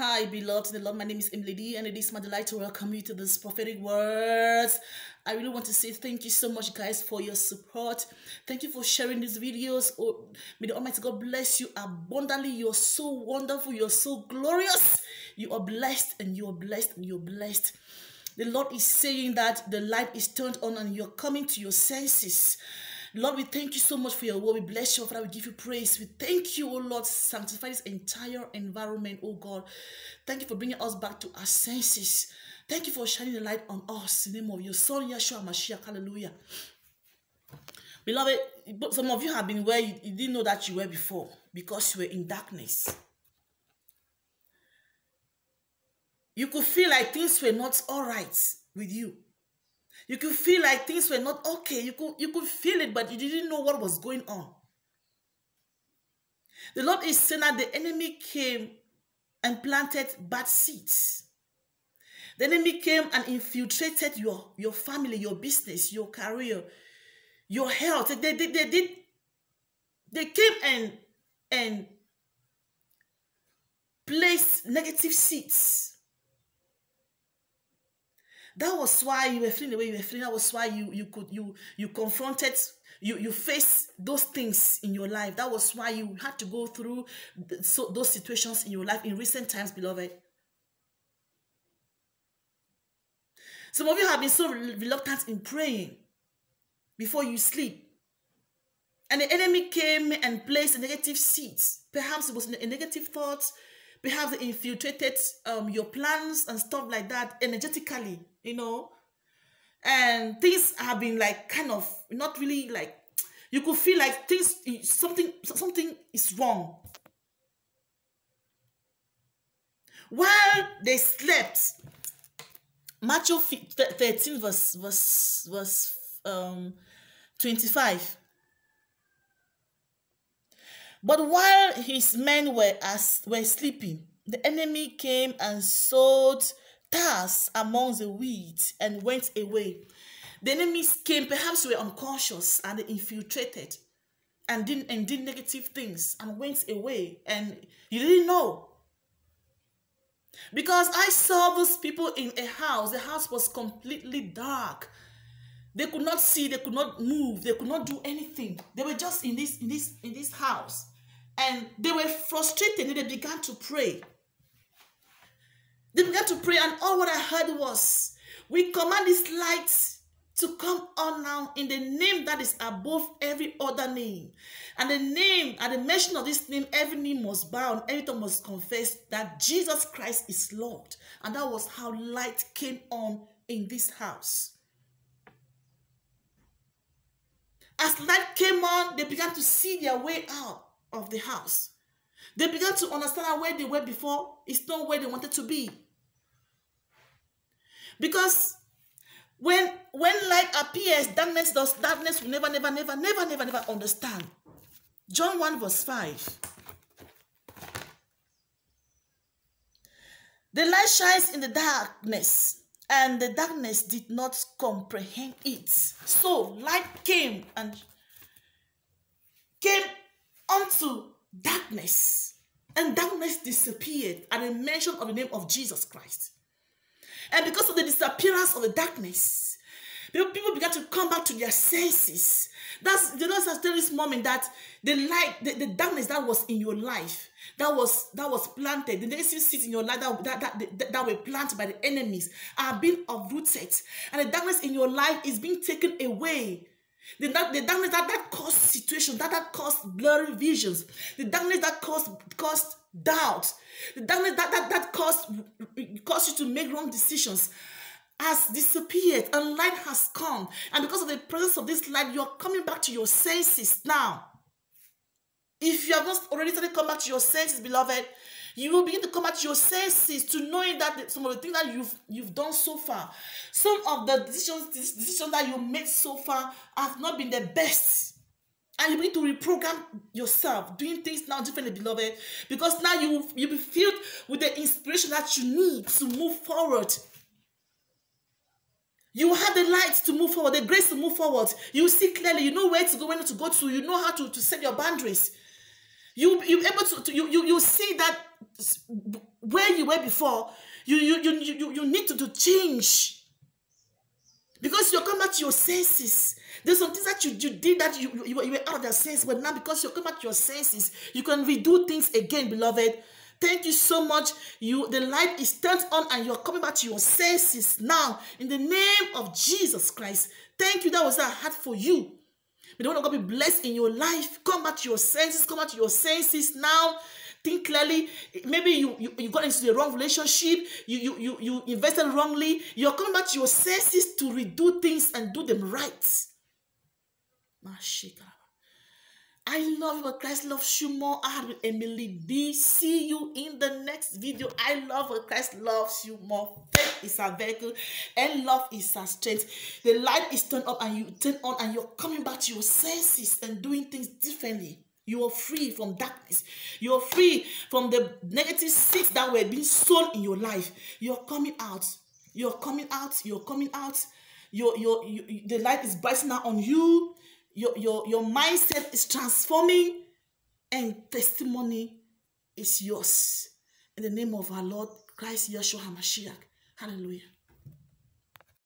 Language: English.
Hi, beloved in the Lord. My name is Emily D, and it is my delight to welcome you to this prophetic words. I really want to say thank you so much, guys, for your support. Thank you for sharing these videos. Oh, may the Almighty God bless you abundantly. You're so wonderful. You're so glorious. You are blessed, and you are blessed, and you're blessed. The Lord is saying that the light is turned on, and you're coming to your senses. Lord, we thank you so much for your word. We bless you, Father. We give you praise. We thank you, oh Lord. Sanctify this entire environment, oh God. Thank you for bringing us back to our senses. Thank you for shining the light on us in the name of your Son, Yeshua Mashiach. Hallelujah. Beloved, some of you have been where you, you didn't know that you were before because you were in darkness. You could feel like things were not all right with you. You could feel like things were not okay. You could, you could feel it, but you didn't know what was going on. The Lord is saying that the enemy came and planted bad seeds. The enemy came and infiltrated your, your family, your business, your career, your health. They, they, they, did they came and and placed negative seeds that was why you were feeling the way you were feeling. That was why you you could you you confronted you you face those things in your life. That was why you had to go through so those situations in your life in recent times, beloved. Some of you have been so reluctant in praying before you sleep. And the enemy came and placed negative seeds. Perhaps it was a negative thought. Perhaps they infiltrated um, your plans and stuff like that energetically you know? And things have been like kind of not really like you could feel like things something something is wrong. While they slept Matthew 13 verse verse verse um 25 but while his men were as were sleeping the enemy came and sowed tares among the weeds and went away. The enemies came, perhaps were unconscious and infiltrated and did, and did negative things and went away and you didn't know. Because I saw those people in a house, the house was completely dark. They could not see, they could not move, they could not do anything. They were just in this in this in this house. And they were frustrated and they began to pray. They began to pray, and all what I heard was, We command this light to come on now in the name that is above every other name. And the name, at the mention of this name, every knee must bow and every tongue must confess that Jesus Christ is Lord. And that was how light came on in this house. As light came on, they began to see their way out of the house. They began to understand where they were before is not where they wanted to be. Because when when light appears, darkness does darkness will never, never, never, never, never, never understand. John 1 verse 5. The light shines in the darkness, and the darkness did not comprehend it. So light came and came unto darkness, and darkness disappeared at the mention of the name of Jesus Christ. And because of the disappearance of the darkness, people began to come back to their senses. That's the Lord has told this moment that the light, the, the darkness that was in your life, that was that was planted, the negative seeds in your life that, that, that, that, that were planted by the enemies are being uprooted. And the darkness in your life is being taken away. The, the darkness that, that situations, that, that caused blurry visions, the darkness that caused, caused doubt, the darkness that, that, that caused, caused you to make wrong decisions has disappeared and light has come. And because of the presence of this light, you're coming back to your senses now. If you have not already started come back to your senses, beloved, you will begin to come back to your senses to knowing that some of the things that you've you've done so far, some of the decisions decisions that you made so far have not been the best. And you need to reprogram yourself, doing things now differently, beloved, because now you you'll be filled with the inspiration that you need to move forward. You have the light to move forward, the grace to move forward. You see clearly, you know where to go, where to go to, you know how to, to set your boundaries. You you able to, to you, you you see that where you were before, you you you you, you need to, to change. Because you come back to your senses. There's some things that you, you did that you, you, you were out of your sense, but now because you come back to your senses, you can redo things again, beloved. Thank you so much. You the light is turned on and you're coming back to your senses now in the name of Jesus Christ. Thank you. That was our heart for you. May the word of God be blessed in your life. Come back to your senses. Come back to your senses now. Think clearly. Maybe you, you, you got into the wrong relationship. You, you, you, you invested wrongly. You're coming back to your senses to redo things and do them right. I love you, but Christ loves you more. I with Emily B. See you in the next video. I love what Christ loves you more. Faith is a vehicle, and love is a strength. The light is turned up, and you turn on, and you're coming back to your senses and doing things differently. You are free from darkness. You are free from the negative seeds that were being sown in your life. You're coming out. You're coming out. You're coming out. Your, your, the light is brightening out on you your, your, your mindset is transforming and testimony is yours. In the name of our Lord Christ Yeshua HaMashiach. Hallelujah.